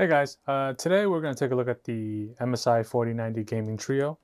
Hey guys, uh, today we're going to take a look at the MSI 4090 Gaming Trio.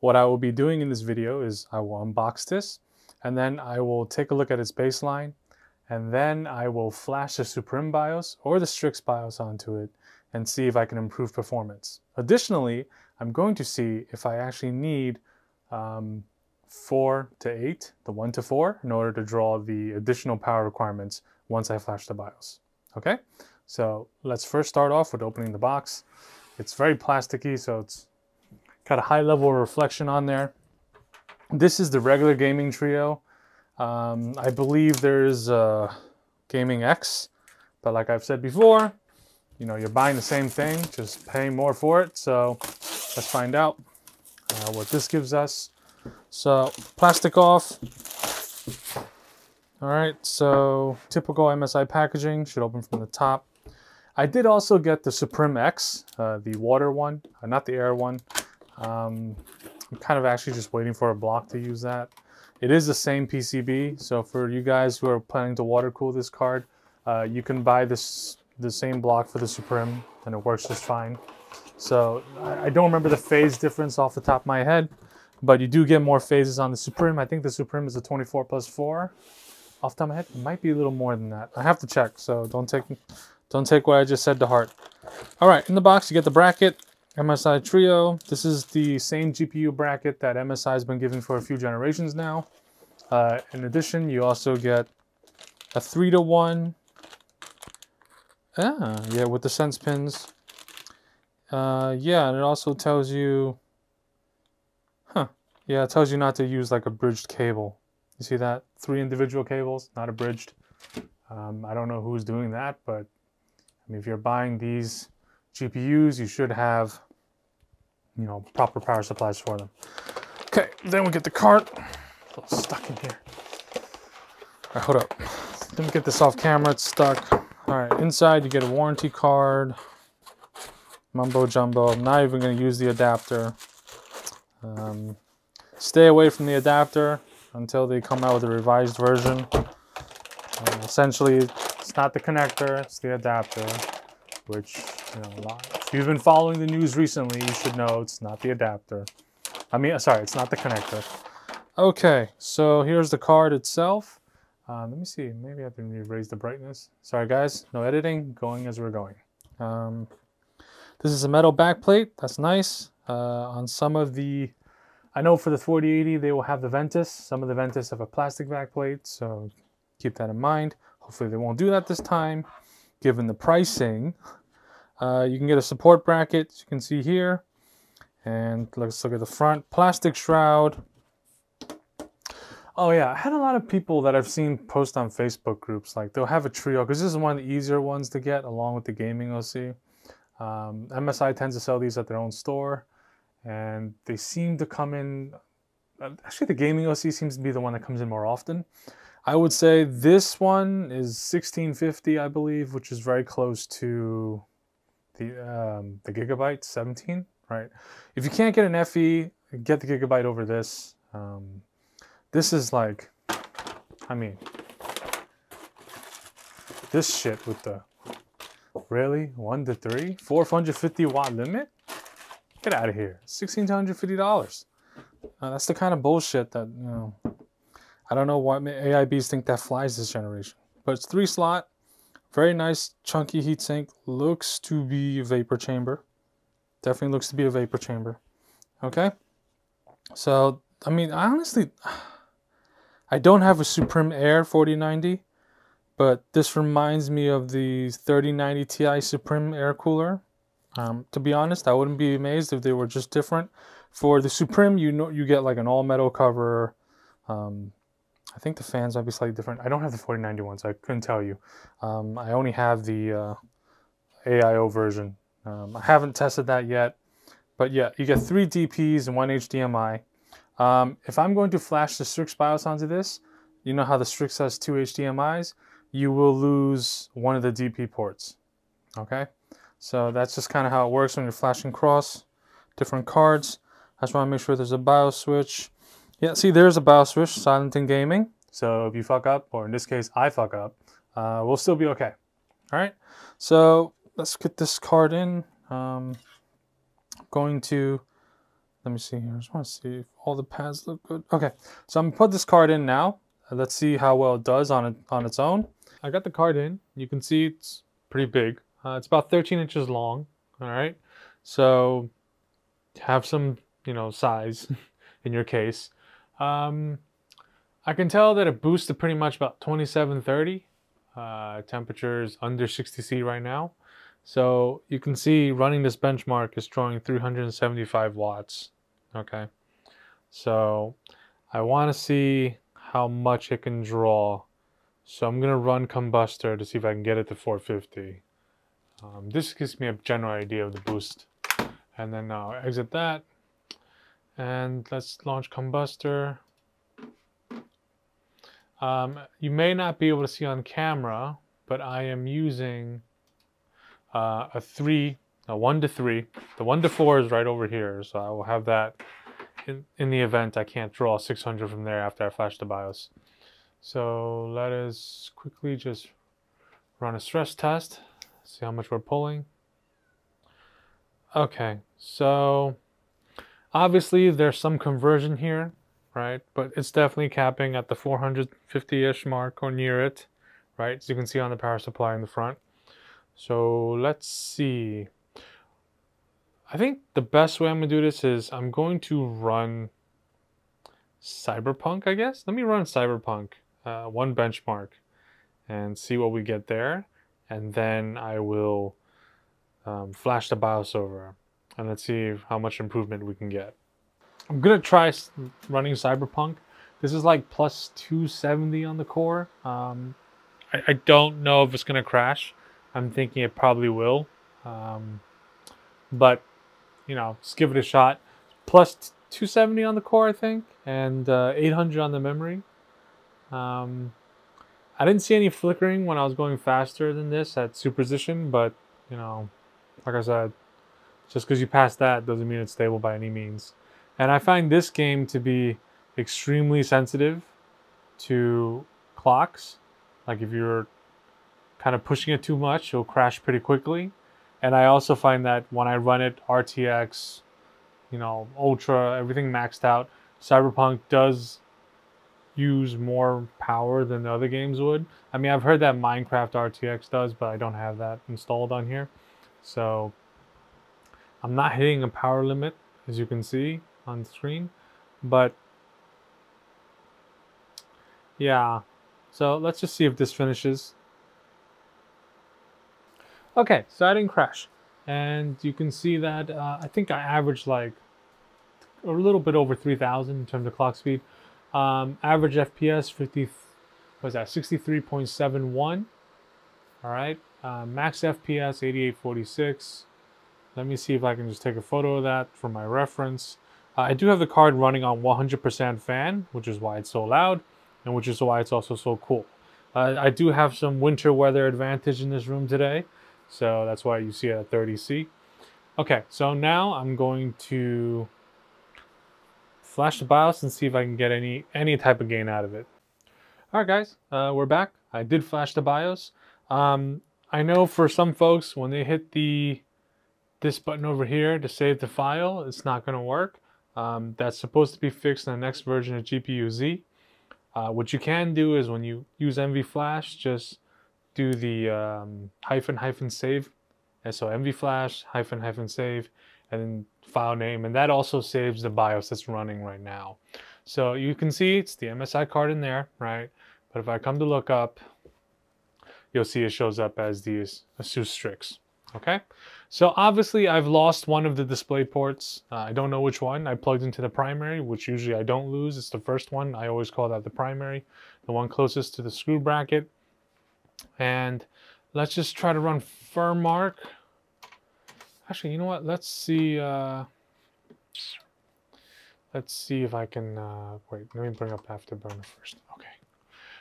What I will be doing in this video is I will unbox this and then I will take a look at its baseline and then I will flash the Supreme BIOS or the Strix BIOS onto it and see if I can improve performance. Additionally, I'm going to see if I actually need um, 4 to 8, the 1 to 4, in order to draw the additional power requirements once I flash the BIOS. Okay? So let's first start off with opening the box. It's very plasticky, so it's got a high level of reflection on there. This is the regular gaming trio. Um, I believe there's a Gaming X, but like I've said before, you know, you're buying the same thing, just paying more for it. So let's find out uh, what this gives us. So plastic off. All right, so typical MSI packaging should open from the top. I did also get the Supreme X, uh, the water one, uh, not the air one. Um, I'm kind of actually just waiting for a block to use that. It is the same PCB, so for you guys who are planning to water cool this card, uh, you can buy this the same block for the Supreme, and it works just fine. So I, I don't remember the phase difference off the top of my head, but you do get more phases on the Supreme. I think the Supreme is a 24 plus 4 off the top of my head. It might be a little more than that. I have to check, so don't take don't take what I just said to heart. All right, in the box, you get the bracket, MSI Trio. This is the same GPU bracket that MSI has been giving for a few generations now. Uh, in addition, you also get a 3 to 1. Ah, yeah, with the sense pins. Uh, yeah, and it also tells you... Huh. Yeah, it tells you not to use like a bridged cable. You see that? Three individual cables, not a bridged. Um, I don't know who's doing that, but I mean, if you're buying these GPUs, you should have, you know, proper power supplies for them. Okay, then we get the cart. Stuck in here. All right, hold up. Let me get this off camera. It's stuck. All right, inside you get a warranty card. Mumbo jumbo. I'm not even going to use the adapter. Um, stay away from the adapter until they come out with a revised version. Uh, essentially, it's not the connector, it's the adapter, which, you know, if you've been following the news recently, you should know it's not the adapter. I mean, sorry, it's not the connector. Okay, so here's the card itself. Uh, let me see, maybe I to raise the brightness. Sorry guys, no editing, going as we're going. Um, this is a metal backplate, that's nice. Uh, on some of the, I know for the 4080 they will have the Ventus. Some of the Ventus have a plastic backplate, so keep that in mind. Hopefully they won't do that this time, given the pricing. Uh, you can get a support bracket, as you can see here. And let's look at the front. Plastic shroud. Oh yeah, I had a lot of people that I've seen post on Facebook groups, like they'll have a trio, because this is one of the easier ones to get along with the gaming OC. Um, MSI tends to sell these at their own store, and they seem to come in, uh, actually the gaming OC seems to be the one that comes in more often. I would say this one is 1650, I believe, which is very close to the um, the Gigabyte 17, right? If you can't get an FE, get the Gigabyte over this. Um, this is like, I mean, this shit with the, really? One to three? 450 watt limit? Get out of here. $1,650. Uh, that's the kind of bullshit that, you know, I don't know why AIBs think that flies this generation. But it's three slot, very nice chunky heatsink. Looks to be a vapor chamber. Definitely looks to be a vapor chamber. Okay. So, I mean, I honestly, I don't have a Supreme Air 4090, but this reminds me of the 3090 Ti Supreme Air Cooler. Um, to be honest, I wouldn't be amazed if they were just different. For the Supreme, you know, you get like an all metal cover, um, I think the fans might be slightly different. I don't have the 4090 ones. I couldn't tell you. Um, I only have the uh, AIO version. Um, I haven't tested that yet. But yeah, you get three DPs and one HDMI. Um, if I'm going to flash the Strix BIOS onto this, you know how the Strix has two HDMIs? You will lose one of the DP ports. Okay? So that's just kind of how it works when you're flashing cross different cards. I just want to make sure there's a BIOS switch. Yeah, see, there's a BIOS switch, silent in gaming. So if you fuck up, or in this case, I fuck up, uh, we'll still be okay. All right. So let's get this card in. Um, going to, let me see here. I just want to see if all the pads look good. Okay, so I'm gonna put this card in now. Let's see how well it does on it on its own. I got the card in. You can see it's pretty big. Uh, it's about 13 inches long. All right, so have some you know size in your case. Um, I can tell that it boosts to pretty much about 27, 30. Uh, temperatures under 60 C right now. So you can see running this benchmark is drawing 375 watts. Okay. So I want to see how much it can draw. So I'm going to run Kombustor to see if I can get it to 450. Um, this gives me a general idea of the boost. And then now exit that. And let's launch Kombustor. Um, you may not be able to see on camera, but I am using uh, a three, a one to three. The one to four is right over here, so I will have that in, in the event I can't draw 600 from there after I flash the BIOS. So let us quickly just run a stress test, see how much we're pulling. Okay, so obviously there's some conversion here, right? But it's definitely capping at the 450-ish mark or near it, right? As you can see on the power supply in the front. So let's see. I think the best way I'm to do this is I'm going to run Cyberpunk, I guess. Let me run Cyberpunk, uh, one benchmark, and see what we get there. And then I will um, flash the BIOS over, and let's see how much improvement we can get. I'm to try running Cyberpunk. This is like plus 270 on the core. Um, I, I don't know if it's to crash. I'm thinking it probably will. Um, but, you know, just give it a shot. Plus 270 on the core, I think, and uh, 800 on the memory. Um, I didn't see any flickering when I was going faster than this at superposition, but, you know, like I said, just because you pass that doesn't mean it's stable by any means. And I find this game to be extremely sensitive to clocks. Like if you're kind of pushing it too much, it'll crash pretty quickly. And I also find that when I run it RTX, you know, Ultra, everything maxed out, Cyberpunk does use more power than the other games would. I mean, I've heard that Minecraft RTX does, but I don't have that installed on here. So I'm not hitting a power limit, as you can see on screen. But yeah, so let's just see if this finishes. Okay, so I didn't crash. And you can see that uh, I think I averaged like a little bit over 3,000 in terms of clock speed. Um, average FPS 50 was that 63.71. All right, uh, max FPS 8846. Let me see if I can just take a photo of that for my reference. Uh, I do have the card running on 100% fan, which is why it's so loud, and which is why it's also so cool. Uh, I do have some winter weather advantage in this room today. So that's why you see it at 30C. Okay, so now I'm going to flash the BIOS and see if I can get any, any type of gain out of it. All right, guys, uh, we're back. I did flash the BIOS. Um, I know for some folks, when they hit the this button over here to save the file, it's not going to work. Um, that's supposed to be fixed in the next version of GPU-Z. Uh, what you can do is when you use NV Flash, just do the um, hyphen hyphen save. And so NV Flash hyphen hyphen save and then file name. And that also saves the BIOS that's running right now. So you can see it's the MSI card in there, right? But if I come to look up, you'll see it shows up as the ASUS Strix. Okay, so obviously I've lost one of the display ports. Uh, I don't know which one. I plugged into the primary, which usually I don't lose. It's the first one. I always call that the primary, the one closest to the screw bracket. And let's just try to run Furmark. Actually, you know what? Let's see. Uh, let's see if I can. Uh, wait, let me bring up Afterburner first. Okay.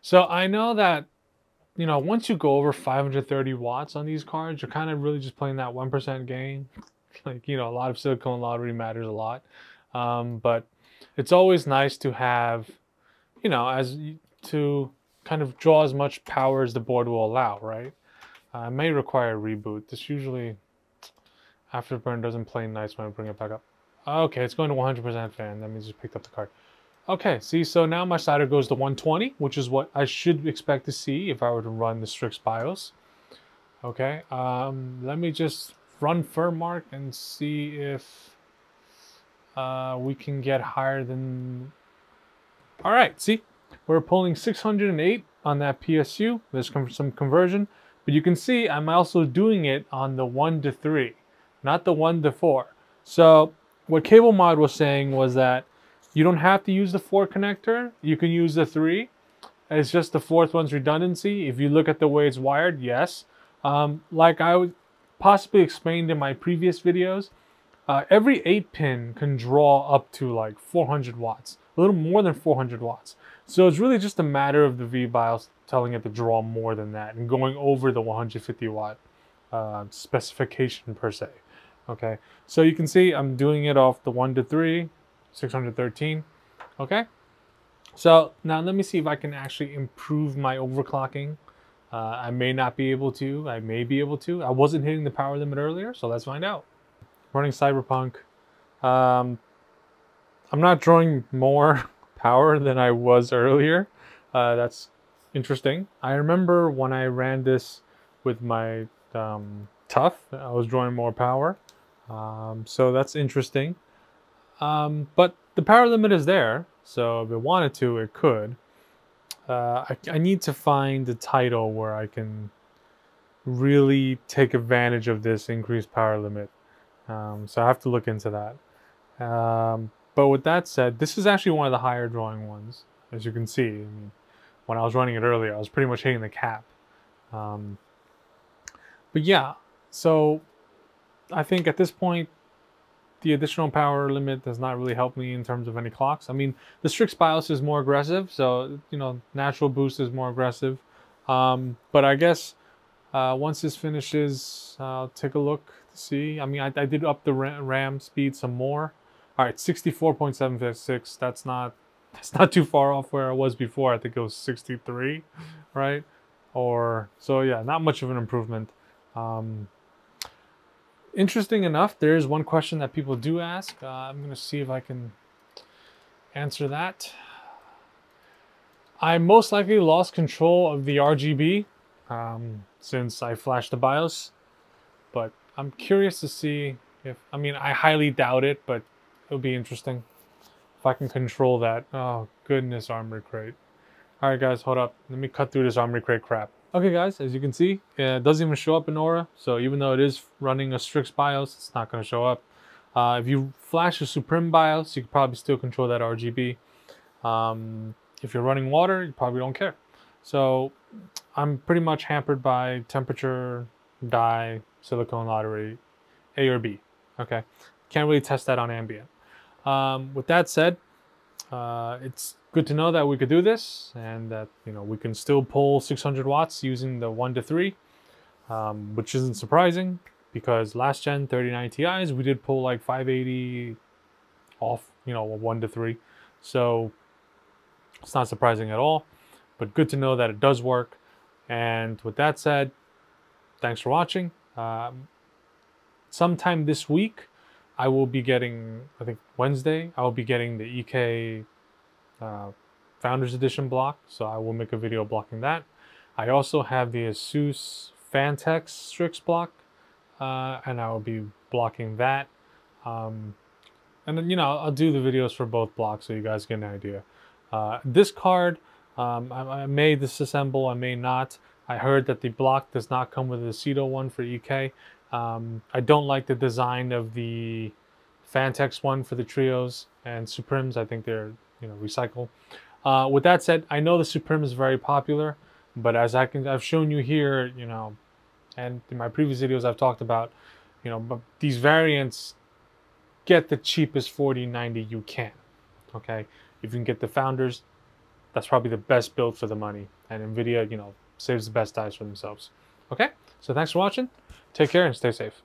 So I know that you know, once you go over 530 watts on these cards, you're kind of really just playing that 1% gain. like, you know, a lot of silicone lottery matters a lot. Um, but it's always nice to have, you know, as to kind of draw as much power as the board will allow, right? I may require a reboot. This usually, Afterburn doesn't play nice when I bring it back up. Okay, it's going to 100% fan. That means just picked up the card. Okay, see, so now my slider goes to 120, which is what I should expect to see if I were to run the Strix BIOS. Okay, um, let me just run Furmark and see if uh, we can get higher than... All right, see, we're pulling 608 on that PSU. There's some conversion, but you can see I'm also doing it on the 1 to 3, not the 1 to 4. So what CableMod was saying was that you don't have to use the 4 connector. You can use the 3. It's just the fourth one's redundancy. If you look at the way it's wired, yes. Um, like I would possibly explained in my previous videos, uh, every 8 pin can draw up to like 400 watts, a little more than 400 watts. So it's really just a matter of the V-BIOS telling it to draw more than that and going over the 150 watt uh, specification per se. Okay, so you can see I'm doing it off the 1 to 3, 613. Okay, so now let me see if I can actually improve my overclocking. Uh, I may not be able to, I may be able to. I wasn't hitting the power limit earlier, so let's find out. Running Cyberpunk. Um, I'm not drawing more power than I was earlier. Uh, that's interesting. I remember when I ran this with my um, TUF, I was drawing more power. Um, so that's interesting. Um, but the power limit is there, so if it wanted to, it could. Uh, I, I, need to find the title where I can really take advantage of this increased power limit. Um, so I have to look into that. Um, but with that said, this is actually one of the higher drawing ones, as you can see. I mean, when I was running it earlier, I was pretty much hitting the cap. Um, but yeah, so I think at this point, the additional power limit does not really help me in terms of any clocks. I mean, the Strix BIOS is more aggressive, so, you know, natural boost is more aggressive. Um, but I guess uh, once this finishes, I'll take a look to see. I mean, I, I did up the RAM speed some more. All right, 64.76. That's not that's not too far off where I was before. I think it was 63, right? Or so yeah, not much of an improvement. Um, interesting enough, there is one question that people do ask. Uh, I'm going to see if I can answer that. I most likely lost control of the RGB um, since I flashed the BIOS, but I'm curious to see if, I mean, I highly doubt it, but it'll be interesting if I can control that. Oh, goodness, Armoury Crate. All right, guys, hold up. Let me cut through this Armoury Crate crap. Okay guys, as you can see, it doesn't even show up in Aura. So even though it is running a Strix BIOS, it's not going to show up. Uh, if you flash a Supreme BIOS, you can probably still control that RGB. Um, if you're running water, you probably don't care. So I'm pretty much hampered by temperature, die, silicone lottery, A or B. Okay, can't really test that on ambient. Um, with that said, uh, it's good to know that we could do this and that you know we can still pull 600 watts using the 1 to 3 um, which isn't surprising because last gen 39 Ti's we did pull like 580 off you know 1 to 3 so it's not surprising at all but good to know that it does work. And with that said thanks for watching. Um, sometime this week I will be getting, I think Wednesday, I will be getting the EK uh, Founders Edition block, so I will make a video blocking that. I also have the Asus Phanteks Strix block, uh, and I will be blocking that. Um, and then, you know, I'll do the videos for both blocks so you guys get an idea. Uh, this card, um, I, I, may disassemble, I may not. I heard that the block does not come with a Cedo one for EK. Um, I don't like the design of the Phanteks one for the trios and Supremes. I think they're you know recycle. Uh, with that said, I know the Supreme is very popular, but as I can, I've shown you here, you know, and in my previous videos I've talked about, you know, but these variants get the cheapest 4090 you can. Okay, if you can get the founders, that's probably the best build for the money. And Nvidia, you know, saves the best dies for themselves. Okay, so thanks for watching. Take care and stay safe.